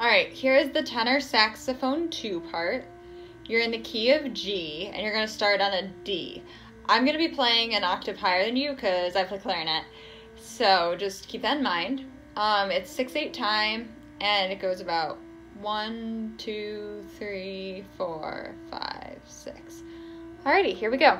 All right, here is the tenor saxophone two part. You're in the key of G, and you're going to start on a D. I'm going to be playing an octave higher than you because I play clarinet. So just keep that in mind. Um, it's 6 8 time, and it goes about one, two, three, four, five, six. Alrighty, here we go.